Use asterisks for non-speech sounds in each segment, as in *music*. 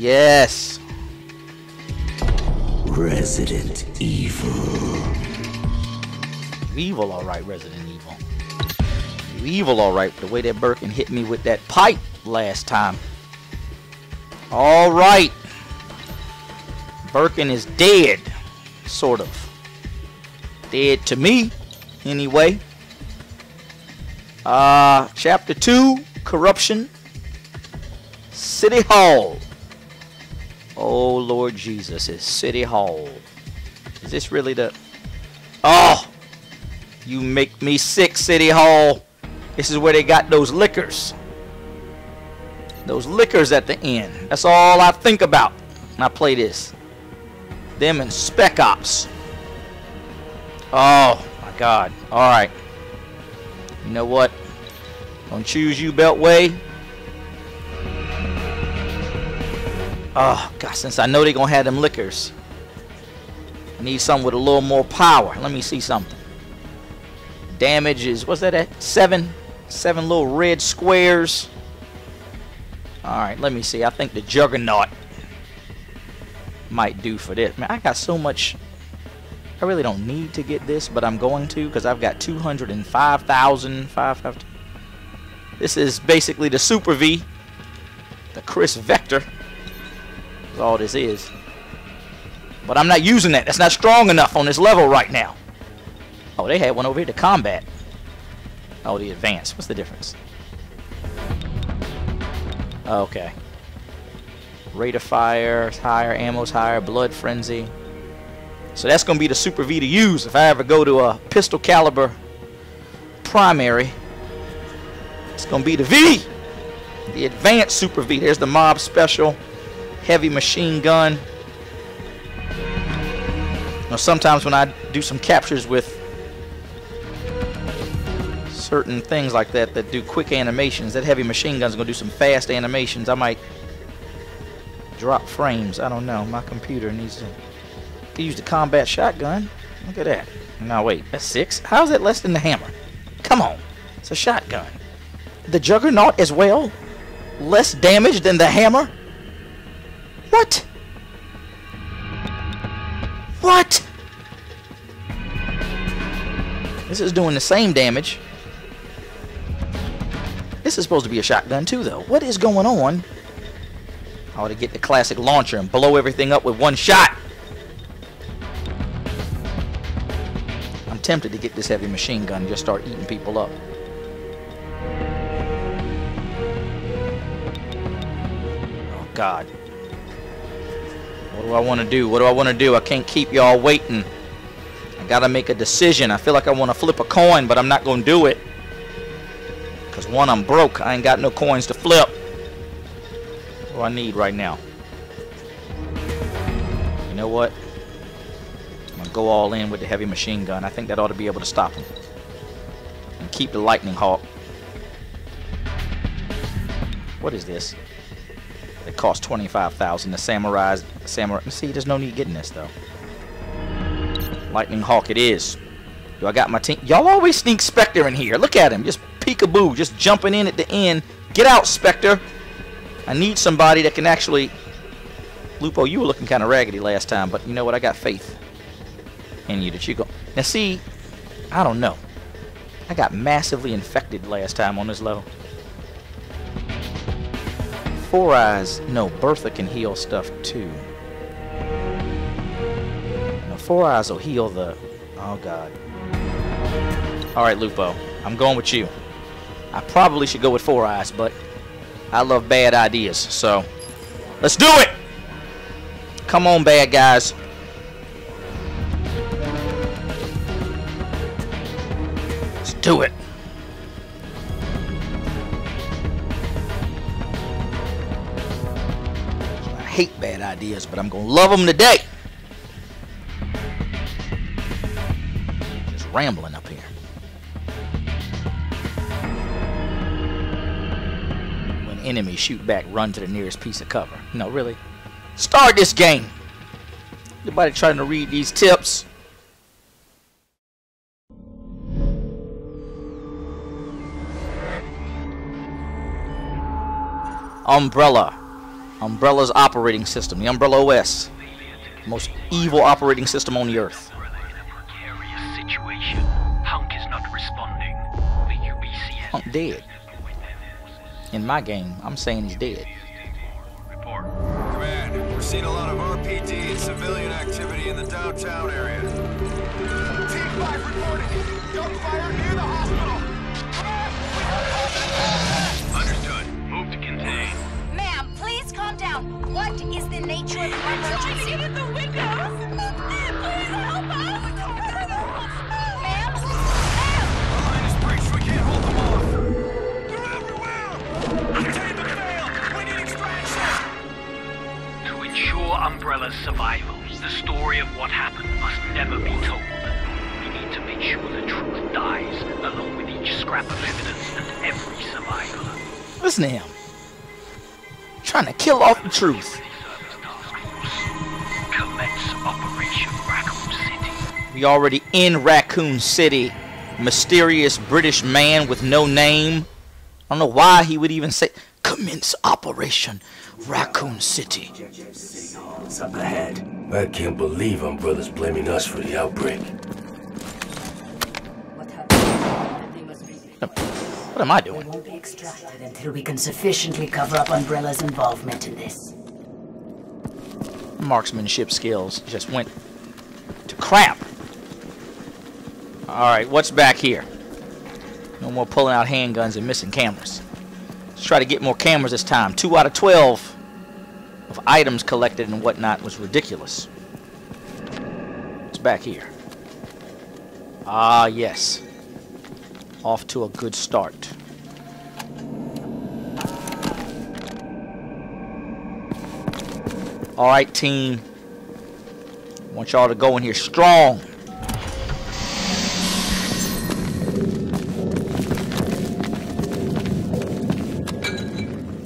yes. Resident Evil. evil, all right, Resident Evil. You evil, all right. The way that Birkin hit me with that pipe last time. All right. Birkin is dead, sort of. Dead to me, anyway. Uh, chapter 2, Corruption. City Hall. Oh, Lord Jesus, it's City Hall. Is this really the... Oh! You make me sick, City Hall. This is where they got those lickers. Those lickers at the end. That's all I think about when I play this. Them and Spec Ops. Oh, my God. Alright. You know what? Gonna choose you, Beltway. Oh, God, since I know they're gonna have them lickers. I need something with a little more power. Let me see something. Damage is, what's that at? Seven? Seven little red squares. Alright, let me see. I think the Juggernaut might do for this. Man, I got so much... I really don't need to get this, but I'm going to because I've got 205,000. This is basically the Super V. The Kriss Vector. All this is. But I'm not using that. That's not strong enough on this level right now. Oh, they had one over here to combat. Oh, the advance. What's the difference? Okay. Rate of fire is higher, ammo's higher, blood frenzy. So that's going to be the Super V to use if I ever go to a pistol caliber primary. It's going to be the V. The advanced Super V. There's the mob special. Heavy machine gun. Now sometimes when I do some captures with certain things like that that do quick animations, that heavy machine gun's to do some fast animations. I might drop frames. I don't know. My computer needs to could use the combat shotgun. Look at that. Now wait, that's six? How is that less than the hammer? Come on. It's a shotgun. The Juggernaut as well? Less damage than the hammer? What? What? This is doing the same damage. This is supposed to be a shotgun too, though. What is going on? I ought to get the classic launcher and blow everything up with one shot. I'm tempted to get this heavy machine gun and just start eating people up. Oh, God. What do I want to do? What do I want to do? I can't keep y'all waiting. I gotta make a decision. I feel like I want to flip a coin, but I'm not gonna do it. Because one, I'm broke. I ain't got no coins to flip. What do I need right now? You know what? I'm gonna go all in with the heavy machine gun. I think that ought to be able to stop him. And keep the lightning hawk. What is this? It costs 25,000. The samurai, samurai. See, there's no need getting this though. Lightning Hawk it is. Do I got my team? Y'all always sneak Spectre in here. Look at him. Just peekaboo. Just jumping in at the end. Get out, Spectre. I need somebody that can actually... Lupo, you were looking kind of raggedy last time, but you know what? I got faith in you that you go... Now see, I don't know. I got massively infected last time on this level. Four Eyes, no, Bertha can heal stuff too. No, Four Eyes will heal the... Oh, God. Alright, Lupo. I'm going with you. I probably should go with Four Eyes, but I love bad ideas, so... Let's do it! Come on, bad guys. Let's do it. Hate bad ideas, but I'm going to love them today. Just rambling up here. When enemies shoot back, run to the nearest piece of cover. No, really. Start this game. Anybody trying to read these tips? Umbrella. Umbrella's operating system, the Umbrella OS. the Most evil operating system on the earth. Hunk is not responding. The UBCS Hunk dead. In my game, I'm saying he's dead. Report. Command, we're seeing a lot of RPD and civilian activity in the downtown area. What is the nature of the emergency? in the windows. Please help us. Ma'am? Our line is breached. We can't hold them off. They're everywhere. Contain the fail. We need extraction. To ensure Umbrella's survival, the story of what happened must never be told. We need to make sure the truth dies, along with each scrap of evidence and every survivor. Listen to him. Trying to kill off the truth. City. We already in Raccoon City. Mysterious British man with no name. I don't know why he would even say commence Operation Raccoon City. It's up ahead. I can't believe Umbrella's blaming us for the outbreak. What happened? They must be. What am I They doing? won't be extracted until we can sufficiently cover up Umbrella's involvement in this. Marksmanship skills just went to crap. Alright, what's back here? No more pulling out handguns and missing cameras. Let's try to get more cameras this time. Two out of twelve of items collected and whatnot was ridiculous. What's back here? Ah, yes. Off to a good start. Alright, team. I want y'all to go in here strong.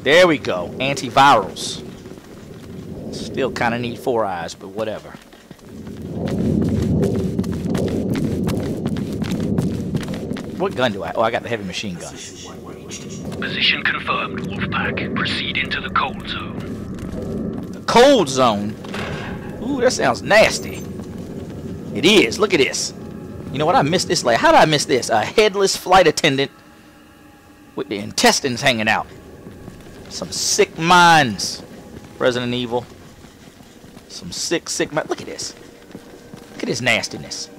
There we go. Antivirals. Still kind of need four eyes, but whatever. What gun do I? Oh, I got the heavy machine gun. Position confirmed, Wolfpack. Proceed into the cold zone. The cold zone. Ooh, that sounds nasty. It is. Look at this. You know what? I missed this. Like, how did I miss this? A headless flight attendant with the intestines hanging out. Some sick minds. Resident Evil. Some sick, sick minds. Look at this. Look at this nastiness.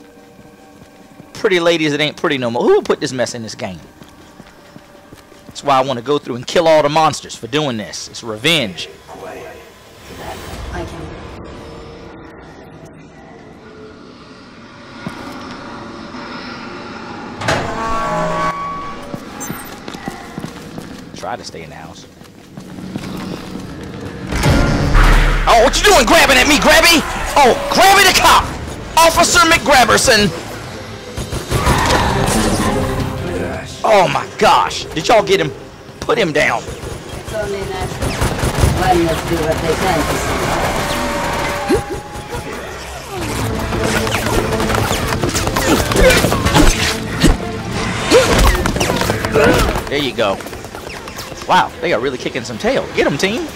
Pretty ladies that ain't pretty no more. Who put this mess in this game? That's why I want to go through and kill all the monsters for doing this. It's revenge. Try to stay in the house. Oh, what you doing grabbing at me, Grabby? Oh, Grabby the cop! Officer McGrabberson! Oh my gosh. Did y'all get him? Put him down. There you go. Wow, they are really kicking some tail. Get him, team.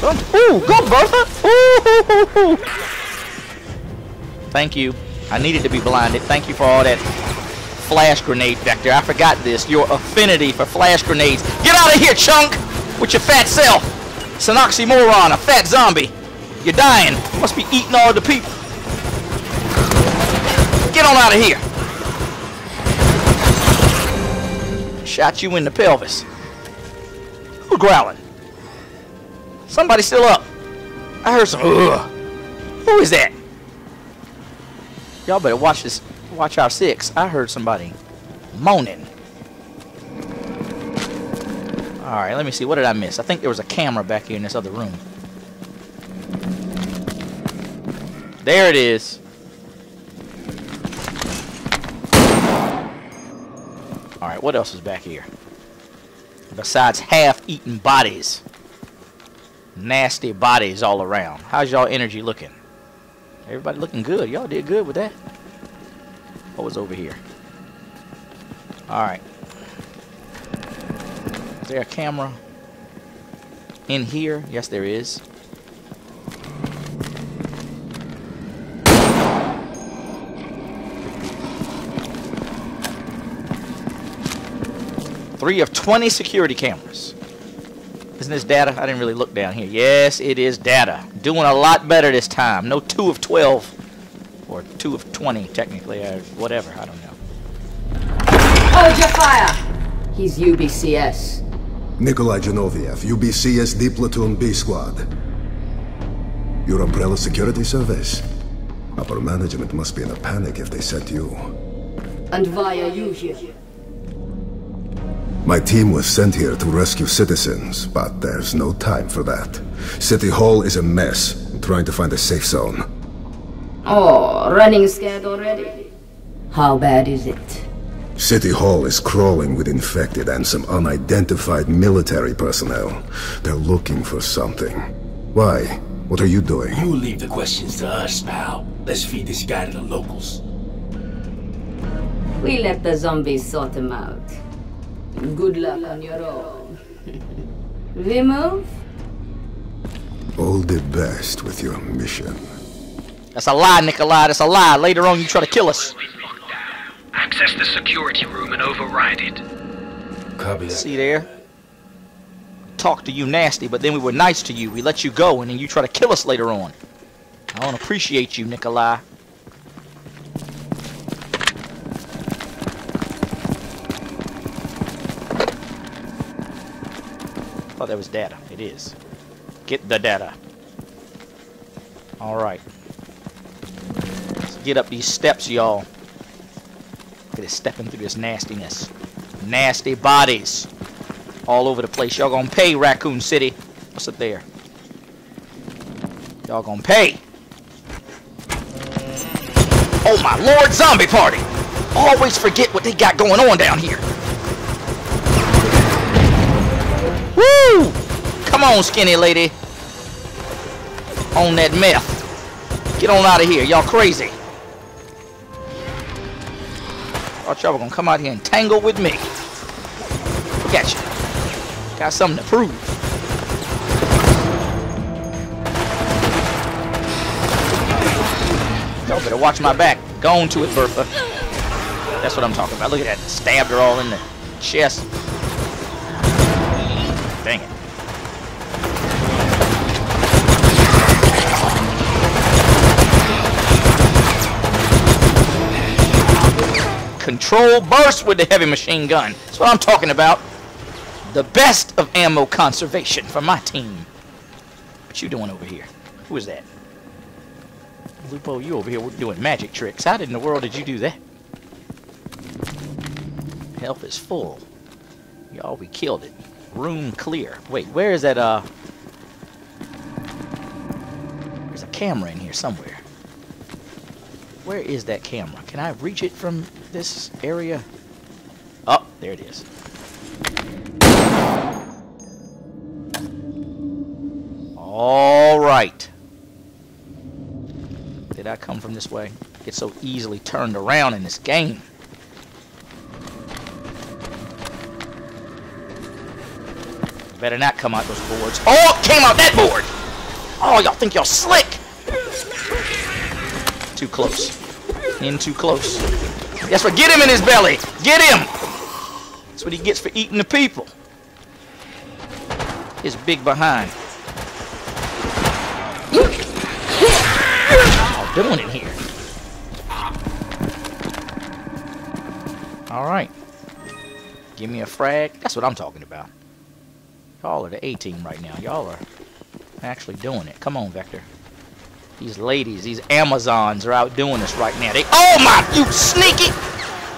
Some, ooh, go Bertha. Ooh. Thank you. I needed to be blinded. Thank you for all that flash grenade vector. I forgot this. Your affinity for flash grenades. Get out of here, chunk! With your fat self. It's an oxymoron, a fat zombie. You're dying. Must be eating all the people. Get on out of here. Shot you in the pelvis. Who growling? Somebody still up. I heard some. Ugh. Who is that? Y'all better watch this. Watch our six. I heard somebody moaning. All right, let me see. What did I miss? I think there was a camera back here in this other room. There it is. All right, what else is back here? Besides half-eaten bodies. Nasty bodies all around. How's y'all energy looking? Everybody looking good. Y'all did good with that. What was over here? All right. Is there a camera? in here? Yes, there is. Three of 20 security cameras. Isn't this data? I didn't really look down here. Yes, it is data. Doing a lot better this time. No 2 of 12. Or 2 of 20, technically, or whatever. I don't know. Hold your fire! He's UBCS. Nikolai Zinoviev, UBCS D Platoon B Squad. Your Umbrella Security Service? Upper management must be in a panic if they sent you. And why are you here. My team was sent here to rescue citizens, but there's no time for that. City Hall is a mess. I'm trying to find a safe zone. Oh, running scared already? How bad is it? City Hall is crawling with infected and some unidentified military personnel. They're looking for something. Why? What are you doing? You leave the questions to us, pal. Let's feed this guy to the locals. We let the zombies sort them out. Good luck on your own. we move? All the best with your mission. That's a lie, Nikolai. That's a lie. Later on, you try to kill us. Is locked down. Access the security room and override it. Copy that. See there? Talk to you nasty, but then we were nice to you. We let you go, and then you try to kill us later on. I don't appreciate you, Nikolai. Thought that was data. It is. Get the data. Alright. Let's get up these steps, y'all. Look at stepping through this nastiness. Nasty bodies. All over the place. Y'all gonna pay, Raccoon City. What's up there? Y'all gonna pay. Oh my lord, zombie party! Always forget what they got going on down here. On, skinny lady. On that meth. Get on out of here. Y'all crazy. Thought y'all were gonna come out here and tangle with me. You. Got something to prove. Y'all better watch my back. Go on to it, Bertha. That's what I'm talking about. Look at that. Stabbed her all in the chest. Dang it. Control burst with the heavy machine gun. That's what I'm talking about. The best of ammo conservation for my team. What you doing over here? Who is that? Lupo, you over here doing magic tricks. How in the world did you do that? Health is full. Y'all, we killed it. Room clear. Wait, where is that, uh... There's a camera in here somewhere. Where is that camera? Can I reach it from this area? Oh, there it is. All right. Did I come from this way? Get so easily turned around in this game. Better not come out those boards. Oh, came out that board! Oh, y'all think y'all slick! Too close. In too close. That's what. Get him in his belly. Get him. That's what he gets for eating the people. His big behind. All doing in here. All right. Give me a frag. That's what I'm talking about. Y'all are the A team right now. Y'all are actually doing it. Come on, Vector. These ladies, these Amazons are out doing this right now. They, oh my, you sneaky!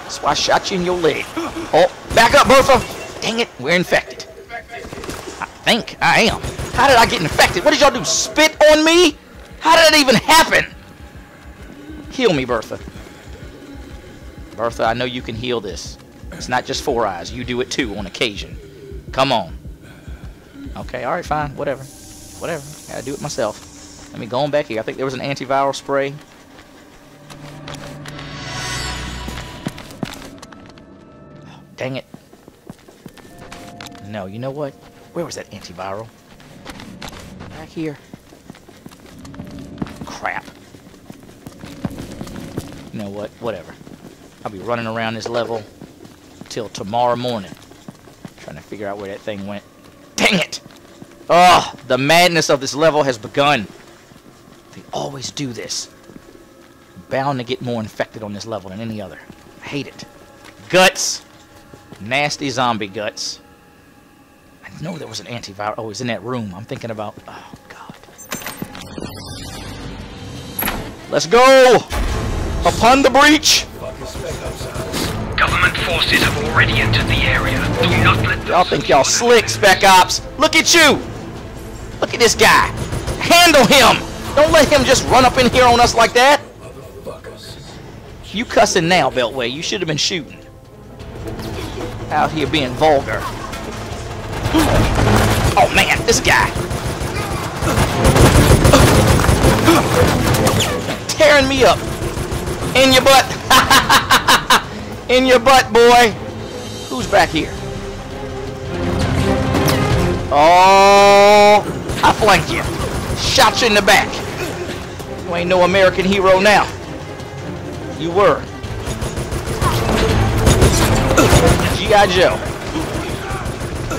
That's why I shot you in your leg. Oh, back up, Bertha. Dang it, we're infected. I think I am. How did I get infected? What did y'all do? Spit on me? How did that even happen? Heal me, Bertha. Bertha, I know you can heal this. It's not just four eyes. You do it too on occasion. Come on. Okay, alright, fine. Whatever. Whatever. Gotta do it myself. Let me go on back here. I think there was an antiviral spray. Dang it. No, you know what? Where was that antiviral? back here? Crap. You know what? Whatever. I'll be running around this level till tomorrow morning. Trying to figure out where that thing went. Dang it! Oh, the madness of this level has begun. They always do this. Bound to get more infected on this level than any other. I hate it. Guts! Nasty zombie guts. I know there was an antivirus. Oh, it's in that room. I'm thinking about... Oh, God. Let's go! Upon the breach! Government forces have already entered the area. Do not let them Y'all think y'all slick, Spec Ops. Look at you! Look at this guy. Handle him! Don't let him just run up in here on us like that. You cussing now, Beltway. You should have been shooting. Out here being vulgar. Oh man, this guy. Tearing me up. In your butt. *laughs* In your butt, boy. Who's back here? Oh, I flanked you. Shot you in the back. You ain't no American hero now. You were. G.I. Joe.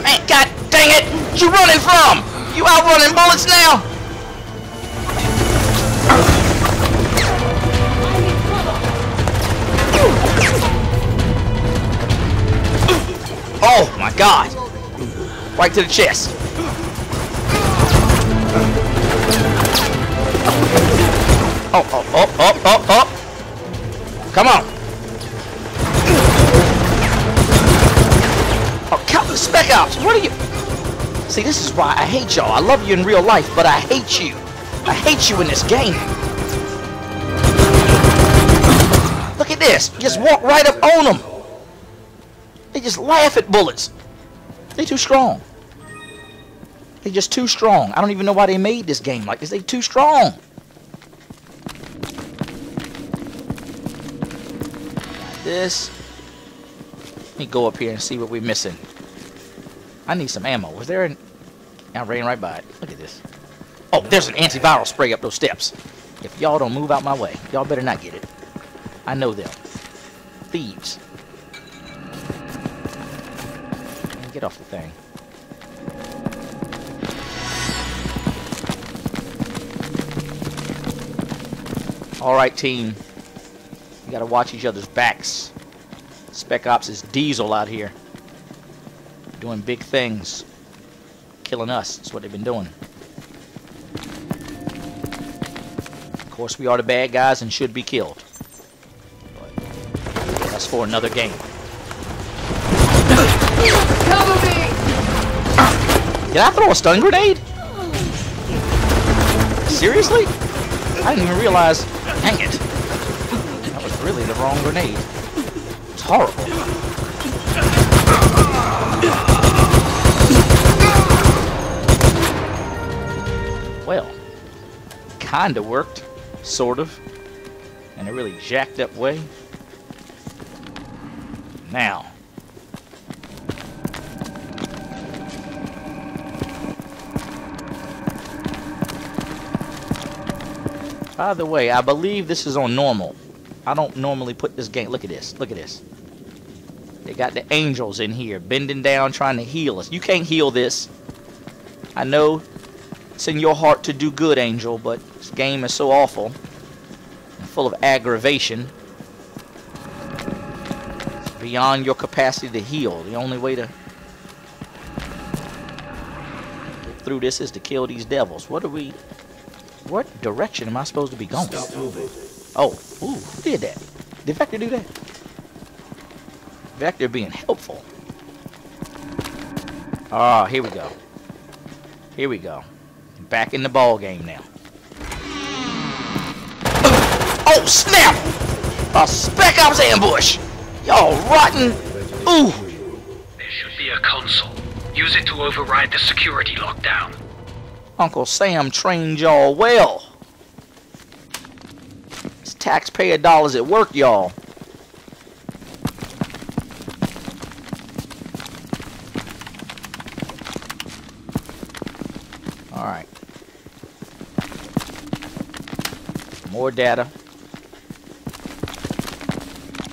Man, god dang it! You running from? You outrunning bullets now? Oh my god! Right to the chest. Oh, oh, oh, oh, oh, oh! Come on! Oh, the spec ops! What are you? See, this is why I hate y'all. I love you in real life, but I hate you. I hate you in this game. Look at this. You just walk right up on them. They just laugh at bullets. They too strong. They just too strong. I don't even know why they made this game like this. They too strong. This. Let me go up here and see what we're missing. I need some ammo. Was there an... I ran right by it. Look at this. Oh, there's an antiviral spray up those steps. If y'all don't move out my way, y'all better not get it. I know them. Thieves. Get off the thing. Alright, team. You gotta watch each other's backs. Spec Ops is Diesel out here. Doing big things. Killing us. That's what they've been doing. Of course, we are the bad guys and should be killed. But that's for another game. Cover me! Did I throw a stun grenade? Seriously? I didn't even realize. Dang it. Really the wrong grenade. It's horrible. Well, kinda worked. Sort of. In a really jacked up way. Now, By the way, I believe this is on normal. I don't normally put this game. Look at this. Look at this. They got the angels in here bending down trying to heal us. You can't heal this. I know it's in your heart to do good, Angel, but this game is so awful full of aggravation. It's beyond your capacity to heal. The only way to get through this is to kill these devils. What are we... What direction am I supposed to be going? Stop moving. Oh, ooh, who did that? Did Vector do that? Vector being helpful. Ah, here we go. Here we go. Back in the ball game now. Oh, snap! A Spec Ops ambush! Y'all rotten! Ooh! There should be a console. Use it to override the security lockdown. Uncle Sam trained y'all well taxpayer dollars at work, y'all. All right. More data.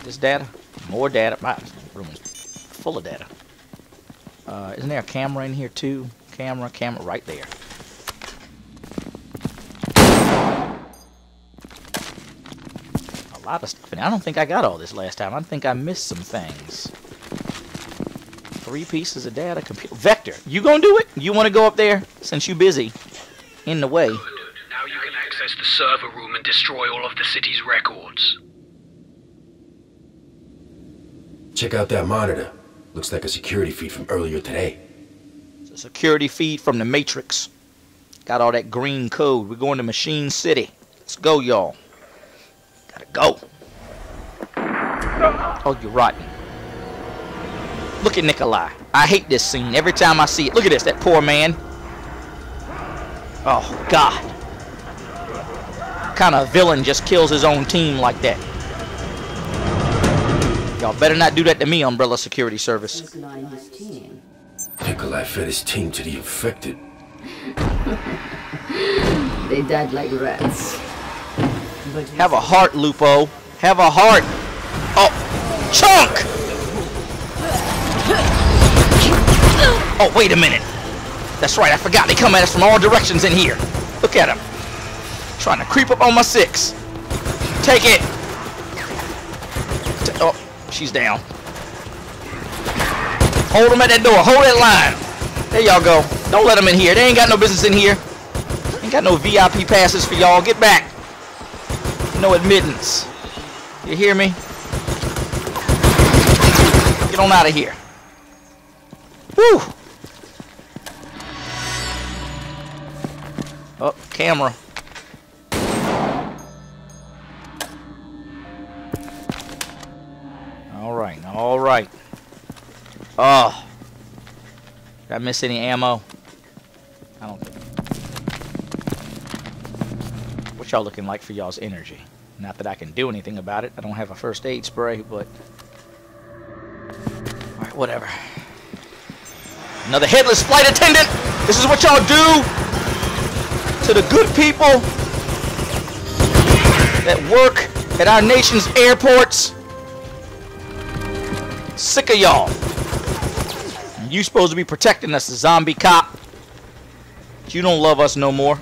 This data. More data. My room is full of data. Uh, isn't there a camera in here too? Camera, camera, right there. Lot of stuff. in And I don't think I got all this last time. I think I missed some things. Three pieces of data. Computer. Vector, you gonna do it? You want to go up there since you busy? In the way. Now you can access the server room and destroy all of the city's records. Check out that monitor. Looks like a security feed from earlier today. It's a security feed from the Matrix. Got all that green code. We're going to Machine City. Let's go, y'all. Gotta go. Oh, you're rotten. Look at Nikolai. I hate this scene every time I see it. Look at this, that poor man. Oh, God. What kind of villain just kills his own team like that? Y'all better not do that to me, Umbrella Security Service. This line his team. Nikolai fed his team to the infected. *laughs* They died like rats. Have a heart, Lupo. Have a heart. Oh, chunk! Oh, wait a minute. That's right, I forgot they come at us from all directions in here. Look at him. Trying to creep up on my six. Take it. Oh, she's down. Hold them at that door. Hold that line. There y'all go. Don't let them in here. They ain't got no business in here. Ain't got no VIP passes for y'all. Get back. No admittance. You hear me? Get on out of here. Woo! Oh, camera. All right, all right. Oh. Did I miss any ammo? I don't think. What y'all looking like for y'all's energy? Not that I can do anything about it. I don't have a first aid spray, but... Alright, whatever. Another headless flight attendant! This is what y'all do to the good people that work at our nation's airports. Sick of y'all. You supposed to be protecting us, the zombie cop. But you don't love us no more.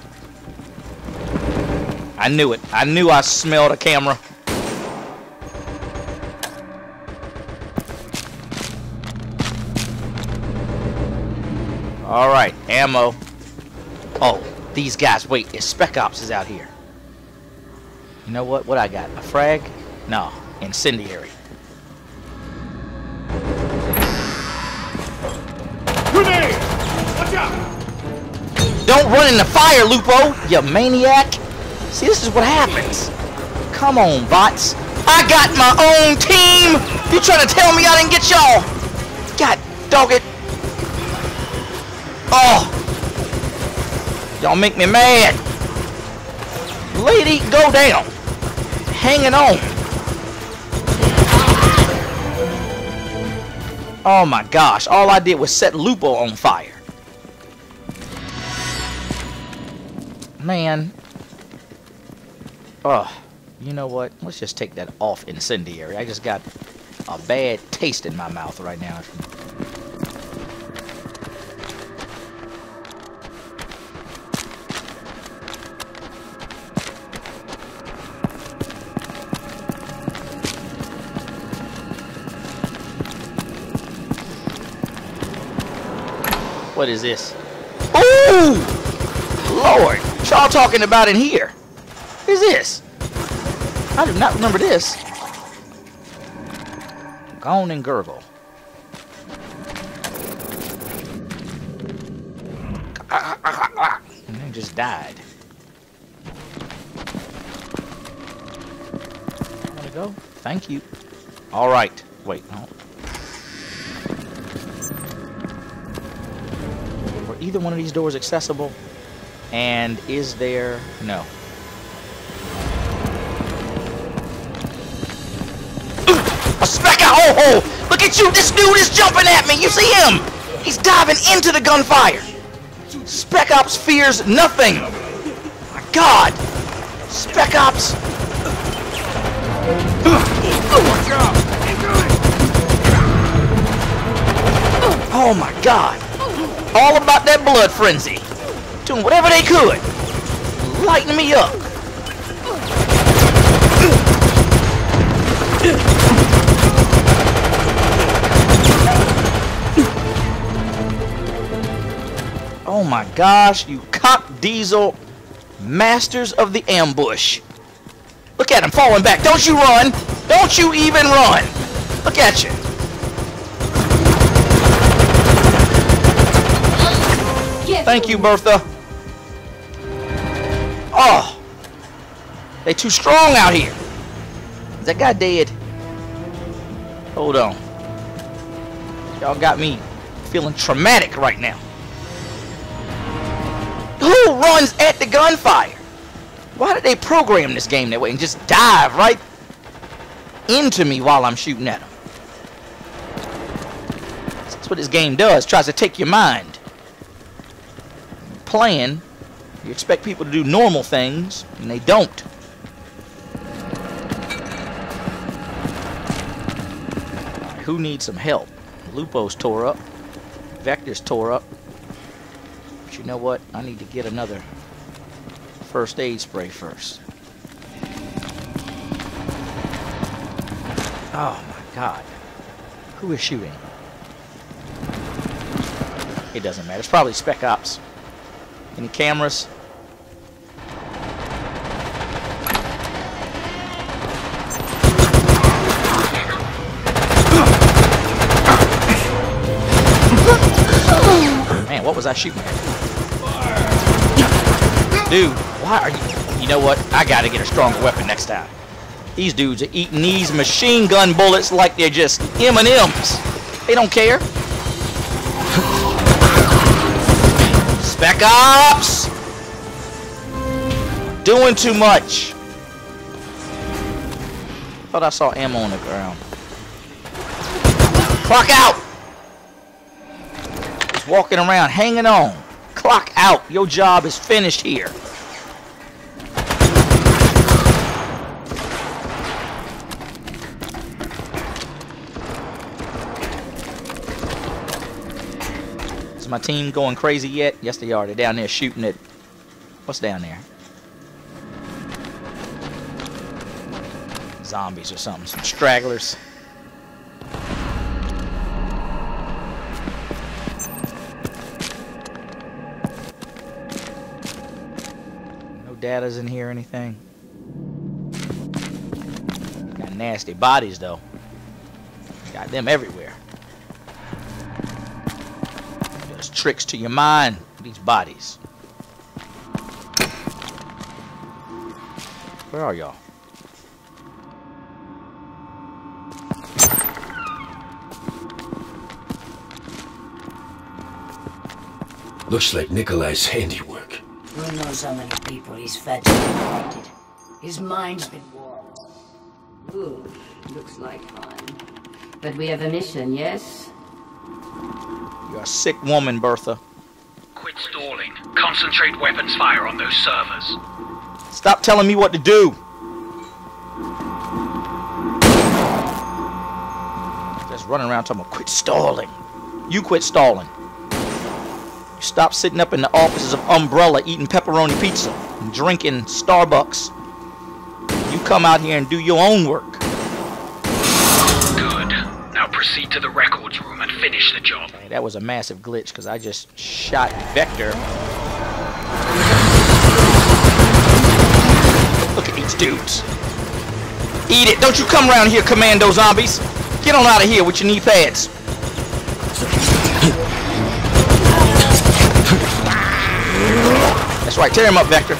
I knew it. I knew I smelled a camera. All right, ammo. Oh, these guys. Wait, if Spec Ops is out here. You know what? What I got? A frag? No, incendiary. Grenade! Watch out! Don't run in the fire, Lupo, you maniac. See, this is what happens. Come on, bots. I got my own team. You trying to tell me I didn't get y'all? God dog it. Oh. Y'all make me mad. Lady, go down. Hanging on. Oh my gosh, all I did was set Lupo on fire. Man. Oh, you know what? Let's just take that off incendiary. I just got a bad taste in my mouth right now. What is this? Ooh! Lord! What y'all talking about in here? Is this? I do not remember this. Gone and gurgle. And then just died. Wanna go? Thank you. Alright. Wait, no. Were either one of these doors accessible? And is there... No. A spec out! Oh, oh! Look at you! This dude is jumping at me! You see him? He's diving into the gunfire! Spec Ops fears nothing! My God! Spec Ops! Oh my god! Oh my god! All about that blood frenzy! Doing whatever they could! Lighting me up! Oh my gosh, you cock diesel masters of the ambush. Look at him falling back. Don't you run. Don't you even run. Look at you. Thank you, Bertha. Oh. They too strong out here. Is that guy dead? Hold on. Y'all got me feeling traumatic right now. Who runs at the gunfire? Why did they program this game that way and just dive right into me while I'm shooting at them? That's what this game does. Tries to take your mind. Playing, you expect people to do normal things, and they don't. Who needs some help? Lupo's tore up. Vector's tore up. But you know what? I need to get another first aid spray first. Oh my god. Who is shooting? It doesn't matter. It's probably Spec Ops. Any cameras? Man, what was I shooting at? Dude, why are you... You know what? I gotta get a stronger weapon next time. These dudes are eating these machine gun bullets like they're just M&M's. They don't care. *laughs* Spec Ops! Doing too much. Thought I saw ammo on the ground. Clock out! Just walking around, hanging on. Clock out. Your job is finished here. My team going crazy yet? Yes, they are. They're down there shooting at... What's down there? Zombies or something. Some stragglers. No data's in here or anything. Got nasty bodies, though. Got them everywhere. There's tricks to your mind, these bodies. Where are y'all? Looks like Nikolai's handiwork. Who knows how many people he's fed and infected? His mind's been warped. Ooh, looks like fun. But we have a mission, yes? You're a sick woman, Bertha. Quit stalling. Concentrate weapons fire on those servers. Stop telling me what to do. Just running around talking about quit stalling. You quit stalling. You stop sitting up in the offices of Umbrella eating pepperoni pizza and drinking Starbucks. You come out here and do your own work. Good. Now proceed to the and finish the job. Hey, that was a massive glitch because I just shot Vector. Look at these dudes. Eat it. Don't you come around here, commando zombies. Get on out of here with your knee pads. That's right. Tear him up, Vector.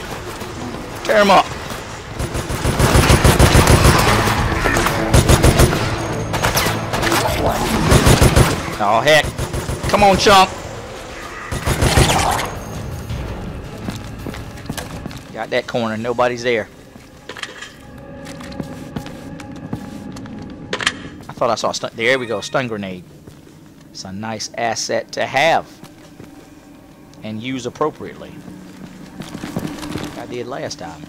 Tear him up. Oh, heck. Come on, chump. Got that corner. Nobody's there. I thought I saw a stun. There we go. Stun grenade. It's a nice asset to have and use appropriately. Like I did last time.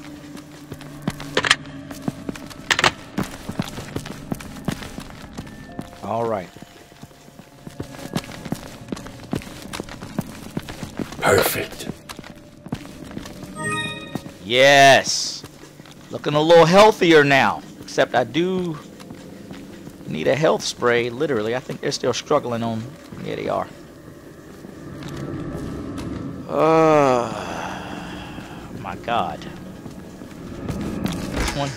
All right. Perfect. Yes. Looking a little healthier now. Except I do need a health spray, literally. I think they're still struggling on... Yeah, they are. Oh, my God. This one.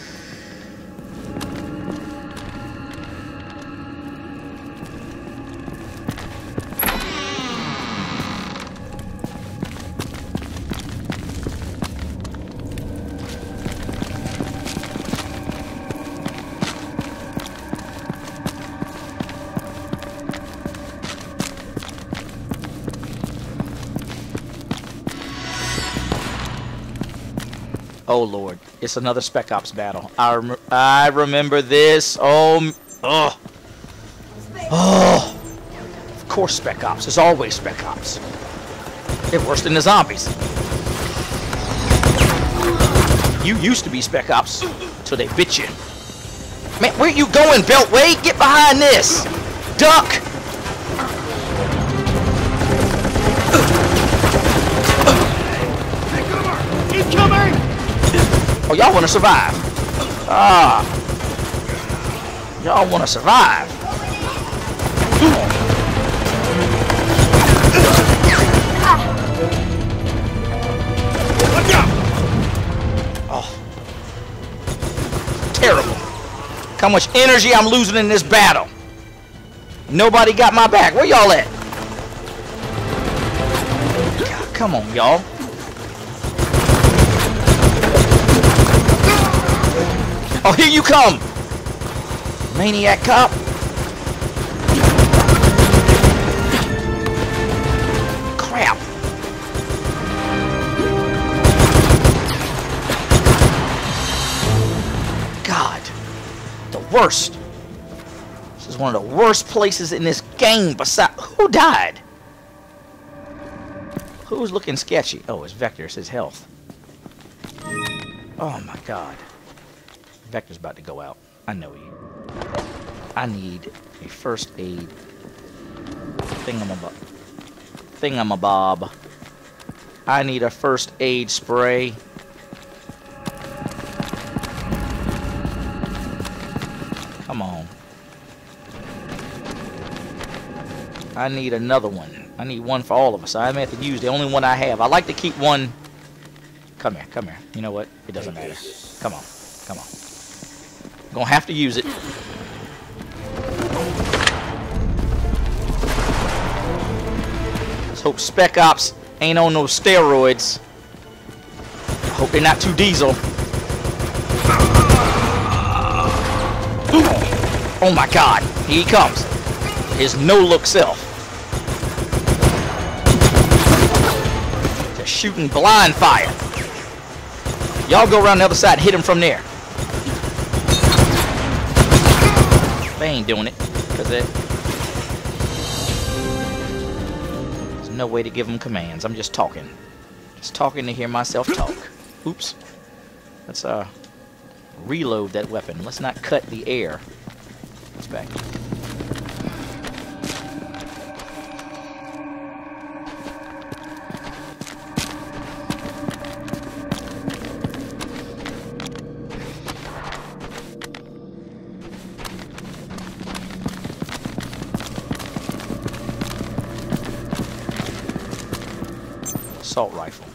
Oh Lord, it's another Spec Ops battle. I rem I remember this. Oh, oh, oh. Of course, Spec Ops. It's always Spec Ops. They're worse than the zombies. You used to be Spec Ops, till they bit you. Man, where you going, Beltway? Get behind this. Duck. Oh, y'all want to survive. Ah. Y'all want to survive. Oh. Terrible. How much energy I'm losing in this battle. Nobody got my back. Where y'all at? God, come on, y'all. Oh, here you come! Maniac cop! Crap! God. The worst. This is one of the worst places in this game beside... Who died? Who's looking sketchy? Oh, it's Vector. It's his health. Oh, my God. Vector's about to go out. I know you. I need a first aid thingamabob. Thingamabob. I need a first aid spray. Come on. I need another one. I need one for all of us. I may have to use the only one I have. I like to keep one. Come here, come here. You know what? It doesn't matter. Come on, come on. Gonna have to use it. Let's hope Spec Ops ain't on no steroids. Hope they're not too diesel. Oh my god, here he comes. His no-look self. Just shooting blind fire. Y'all go around the other side hit him from there. They ain't doing it. Cause there's no way to give them commands. I'm just talking. Just talking to hear myself talk. *laughs* Oops. Let's uh reload that weapon. Let's not cut the air. It's back. Assault rifle.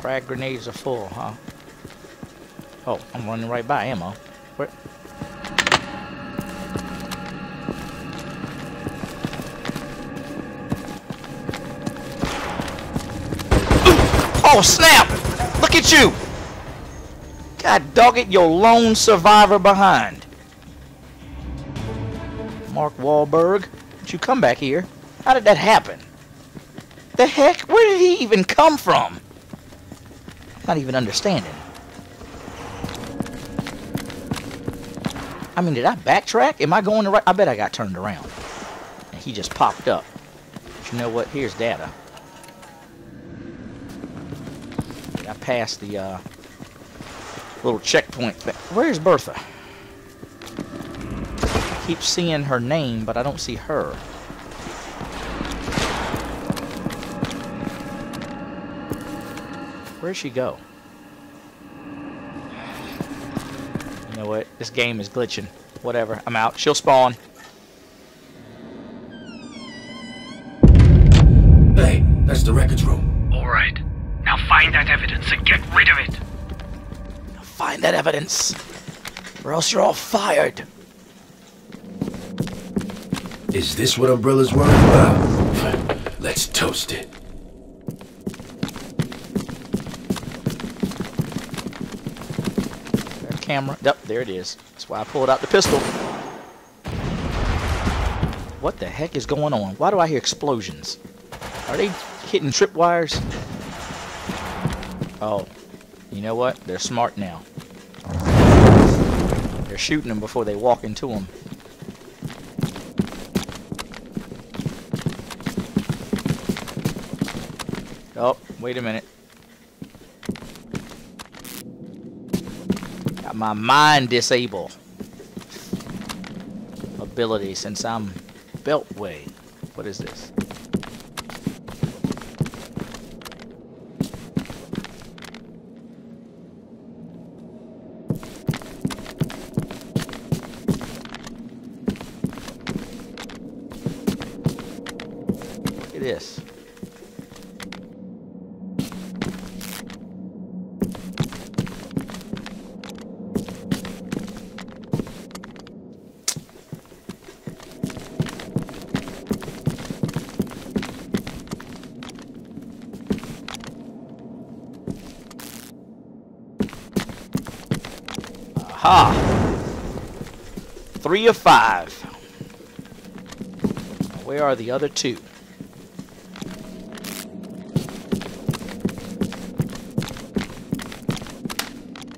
Frag grenades are full, huh? Oh, I'm running right by ammo. Where? Oh, snap! Look at you! God dog it, your lone survivor behind. Mark Wahlberg, did you come back here? How did that happen? The heck? Where did he even come from? Not even understanding. I mean, did I backtrack? Am I going the right? I bet I got turned around. And he just popped up. But you know what? Here's data. I passed the uh, little checkpoint. Where's Bertha? I keep seeing her name, but I don't see her. Where'd she go? You know what? This game is glitching. Whatever. I'm out. She'll spawn. Hey, that's the records room. Alright. Now find that evidence and get rid of it. Find that evidence, or else you're all fired. Is this what Umbrella's worried about? *laughs* Let's toast it. There, camera. Yep, there it is. That's why I pulled out the pistol. What the heck is going on? Why do I hear explosions? Are they hitting tripwires? Oh, you know what? They're smart now. They're shooting them before they walk into them. Oh, wait a minute. My mind disable ability since I'm Beltway. What is this? Look at this. Aha! Of five. Where are the other two?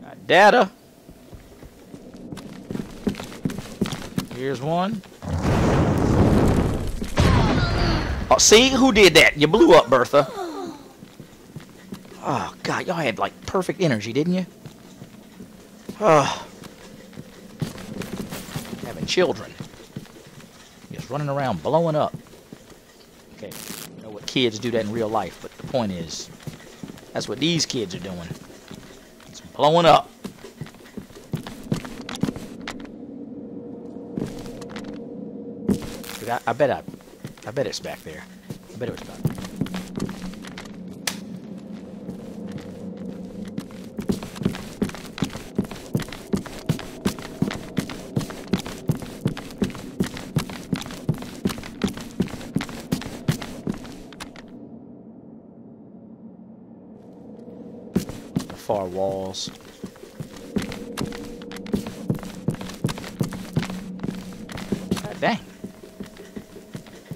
Got data. Here's one. Oh, see? Who did that? You blew up, Bertha. Oh, God. Y'all had, like, perfect energy, didn't you? Oh. Children. Just running around blowing up. Okay. Know what kids do that in real life, but the point is, that's what these kids are doing. It's blowing up. I, I bet I, I bet it's back there. I bet it was back. the walls. God dang.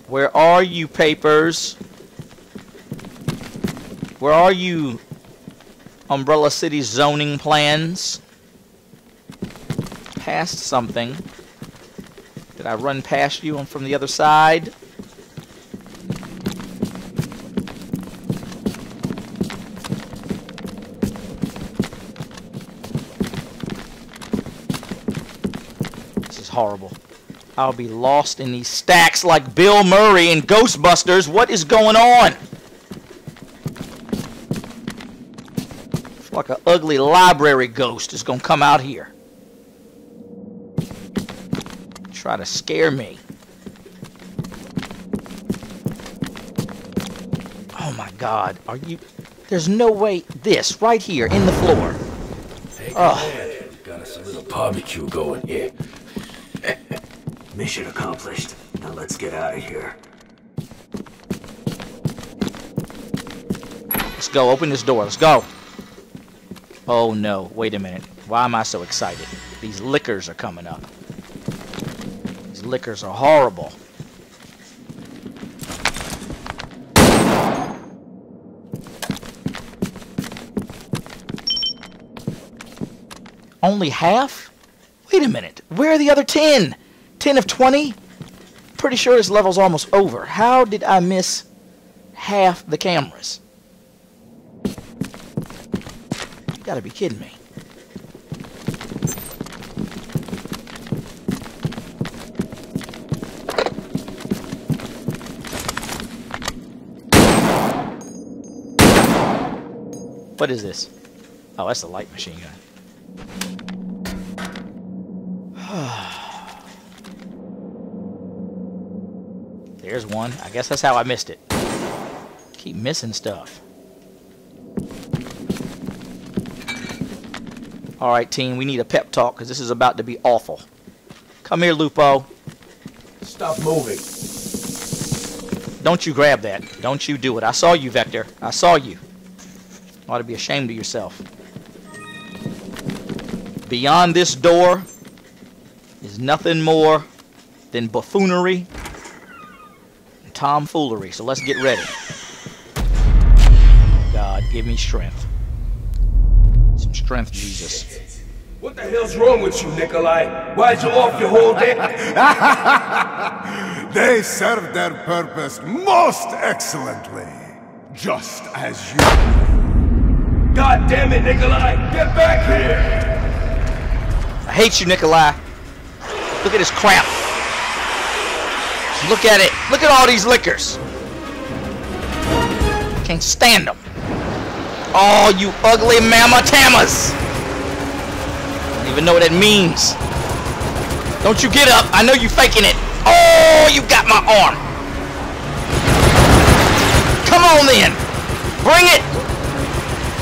Where are you, papers? Where are you, Umbrella City zoning plans? Past something. Did I run past you and from the other side? Horrible. I'll be lost in these stacks like Bill Murray in Ghostbusters. What is going on? It's like an ugly library ghost is going to come out here. Try to scare me. Oh my god. Are you... There's no way... This, right here, in the floor. Hey, Oh. Got us a little barbecue going here. Mission accomplished. Now let's get out of here. Let's go. Open this door. Let's go. Oh no. Wait a minute. Why am I so excited? These lickers are coming up. These lickers are horrible. Only half? Wait a minute. Where are the other 10? 10 of 20. Pretty sure this level's almost over. How did I miss half the cameras? You gotta be kidding me. What is this? Oh, that's the light machine gun. *sighs* *sighs* There's one. I guess that's how I missed it. Keep missing stuff. Alright, team, we need a pep talk because this is about to be awful. Come here, Lupo. Stop moving. Don't you grab that. Don't you do it. I saw you, Vector. I saw you. Ought to be ashamed of yourself. Beyond this door is nothing more than buffoonery tomfoolery. So let's get ready. God, give me strength. Some strength, Jesus. What the hell's wrong with you, Nikolai? Why'd you off your whole day? *laughs* They serve their purpose most excellently. Just as you. God damn it, Nikolai! Get back here! I hate you, Nikolai. Look at this crap. Look at it. Look at all these lickers. Can't stand them. Oh, you ugly mamma-tammas. Don't even know what that means. Don't you get up. I know you faking it. Oh, you got my arm. Come on then. Bring it.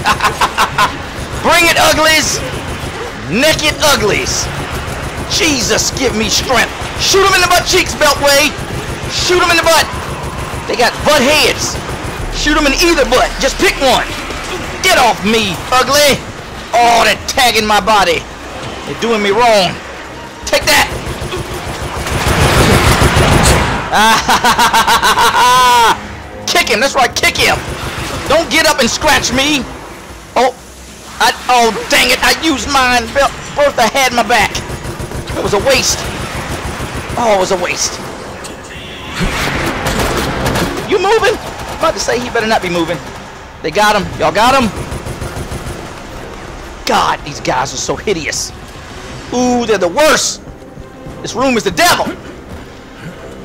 *laughs* Bring it, uglies. Naked uglies. Jesus, give me strength. Shoot him in the butt cheeks, Beltway. Shoot him in the butt. They got butt heads. Shoot him in either butt. Just pick one. Get off me, ugly. Oh, they're tagging my body. They're doing me wrong. Take that. *laughs* kick him. That's right. Kick him. Don't get up and scratch me. Oh, I, oh, dang it. I used mine. Bertha had my back. It was a waste. Oh, it was a waste. You moving? I'm about to say he better not be moving. They got him. Y'all got him? God, these guys are so hideous. Ooh, they're the worst. This room is the devil.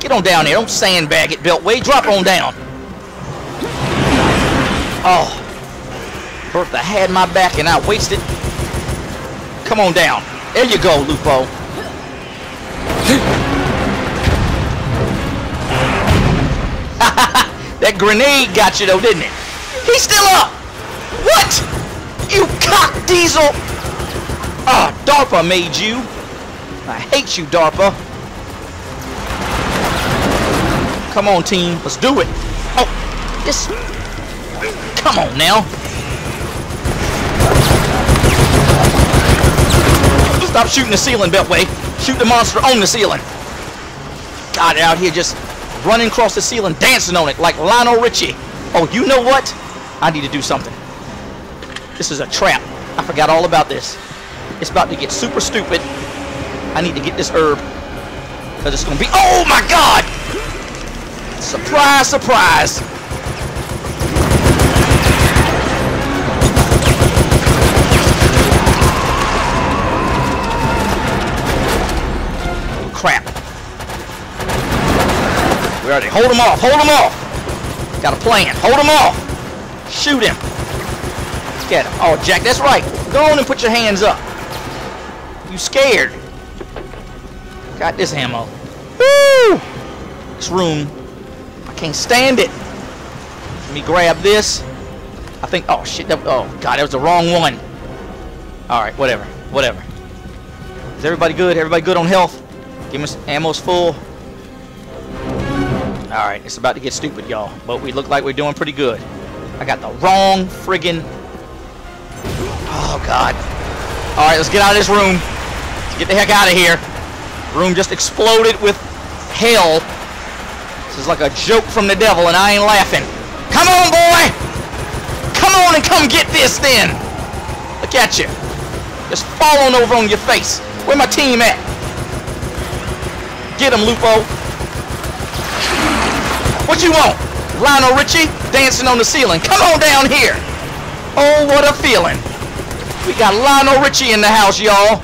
Get on down there. Don't sandbag it, Beltway. Drop on down. Oh. Bertha had my back and I wasted. Come on down. There you go, Lupo. *laughs* that grenade got you though, didn't it? He's still up! What? You cock diesel! Ah, DARPA made you. I hate you, DARPA. Come on, team. Let's do it. Oh, this... Come on now. Stop shooting the ceiling, Beltway. Shoot the monster on the ceiling. God, out here just running across the ceiling, dancing on it like Lionel Richie. Oh, you know what? I need to do something. This is a trap. I forgot all about this. It's about to get super stupid. I need to get this herb. Because it's going to be... Oh, my God! Surprise, surprise. We already... Hold him off. Hold him off. Got a plan. Hold him off. Shoot him. Get him. Oh, Jack, that's right. Go on and put your hands up. You scared. Got this ammo. Woo! This room. I can't stand it. Let me grab this. I think... Oh, shit. That, oh, God, that was the wrong one. Alright, whatever. Whatever. Is everybody good? Everybody good on health? Give me ammo's full. Alright, it's about to get stupid, y'all. But we look like we're doing pretty good. I got the wrong friggin... Oh, God. Alright, let's get out of this room. Let's get the heck out of here. Room just exploded with hell. This is like a joke from the devil, and I ain't laughing. Come on, boy! Come on and come get this, then! Look at you. Just falling over on your face. Where my team at? Get him, Lupo. What you want? Lionel Richie dancing on the ceiling. Come on down here. Oh, what a feeling. We got Lionel Richie in the house, y'all.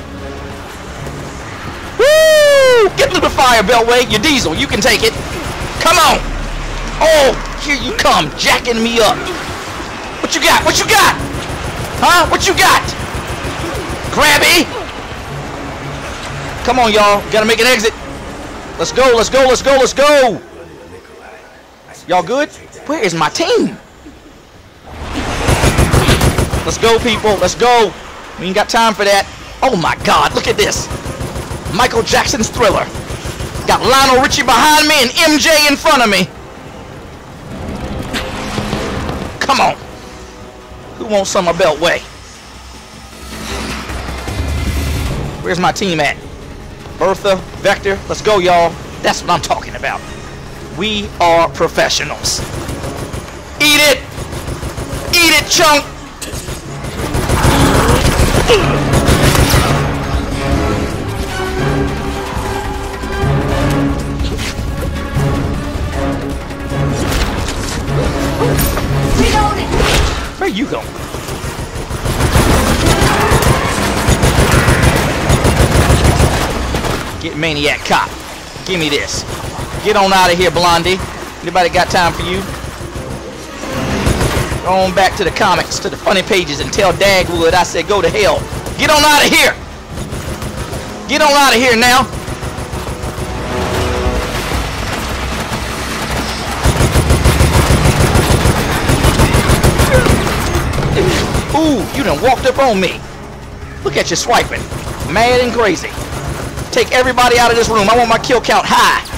Woo! Get through the fire, Beltway. Your diesel, you can take it. Come on. Oh, here you come, jacking me up. What you got? What you got? Huh? What you got? Grabby! Come on, y'all. Gotta make an exit. Let's go, let's go, let's go, let's go! Y'all good? Where is my team? Let's go, people. Let's go. We ain't got time for that. Oh my God, look at this. Michael Jackson's Thriller. Got Lionel Richie behind me and MJ in front of me. Come on. Who wants some of Beltway? Where's my team at? Bertha, Vector, let's go, y'all. That's what I'm talking about. We are professionals. Eat it! Eat it, chunk! Where you going? Get Maniac Cop. Give me this. Get on out of here, Blondie. Anybody got time for you? Go on back to the comics, to the funny pages, and tell Dagwood I said go to hell. Get on out of here! Get on out of here now! Ooh, you done walked up on me. Look at you swiping. Mad and crazy. Take everybody out of this room. I want my kill count high.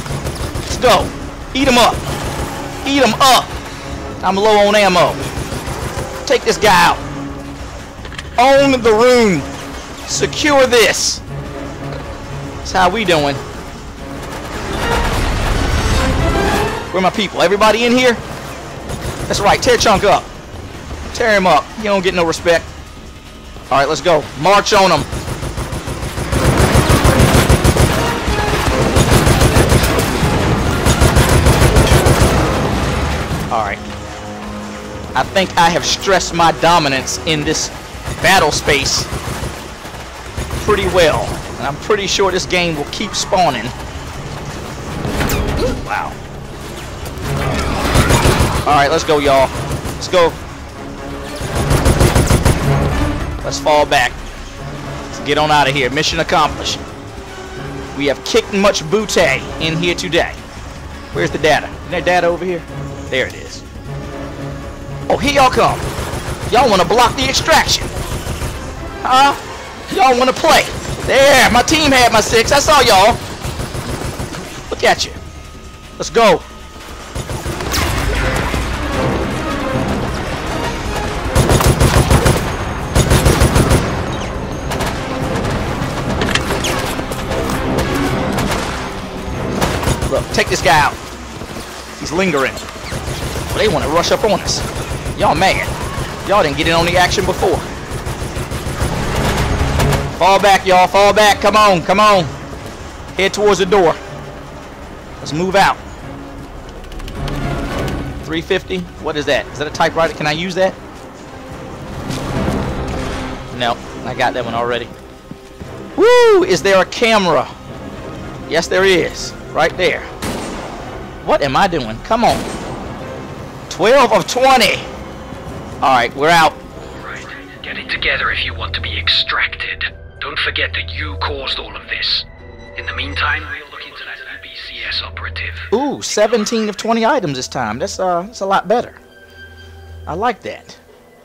Go. Eat them up. Eat them up. I'm low on ammo. Take this guy out. Own the room. Secure this. That's how we doing. Where my people? Everybody in here? That's right. Tear Chunk up. Tear him up. You don't get no respect. All right, let's go. March on him. Alright. I think I have stressed my dominance in this battle space pretty well. And I'm pretty sure this game will keep spawning. Wow. Alright, let's go, y'all. Let's go. Let's fall back. Let's get on out of here. Mission accomplished. We have kicked much booty in here today. Where's the data? Is there data over here? There it is. Oh, here y'all come. Y'all want to block the extraction. Huh? Y'all want to play. There, my team had my six. I saw y'all. Look at you. Let's go. Look, take this guy out. He's lingering. They want to rush up on us. Y'all mad. Y'all didn't get in on the action before. Fall back, y'all. Fall back. Come on. Come on. Head towards the door. Let's move out. 350. What is that? Is that a typewriter? Can I use that? No. I got that one already. Woo! Is there a camera? Yes, there is. Right there. What am I doing? Come on. 12 of 20. Alright, we're out. Right. Get it together if you want to be extracted. Don't forget that you caused all of this. In the meantime, we'll look into that UBCS operative. Ooh, 17 of 20 items this time. That's uh that's a lot better. I like that.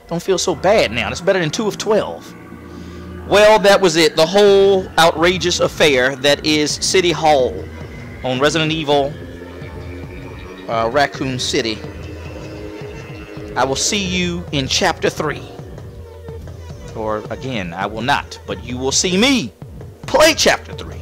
Don't feel so bad now. That's better than 2 of 12. Well, that was it. The whole outrageous affair that is City Hall on Resident Evil uh, Raccoon City. I will see you in Chapter 3. Or, again, I will not. But you will see me play Chapter 3.